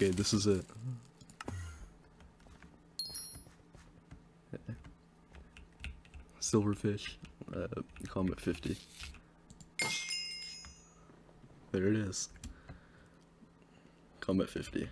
Okay, this is it. Silverfish, uh, Comet 50. There it is. Comet 50.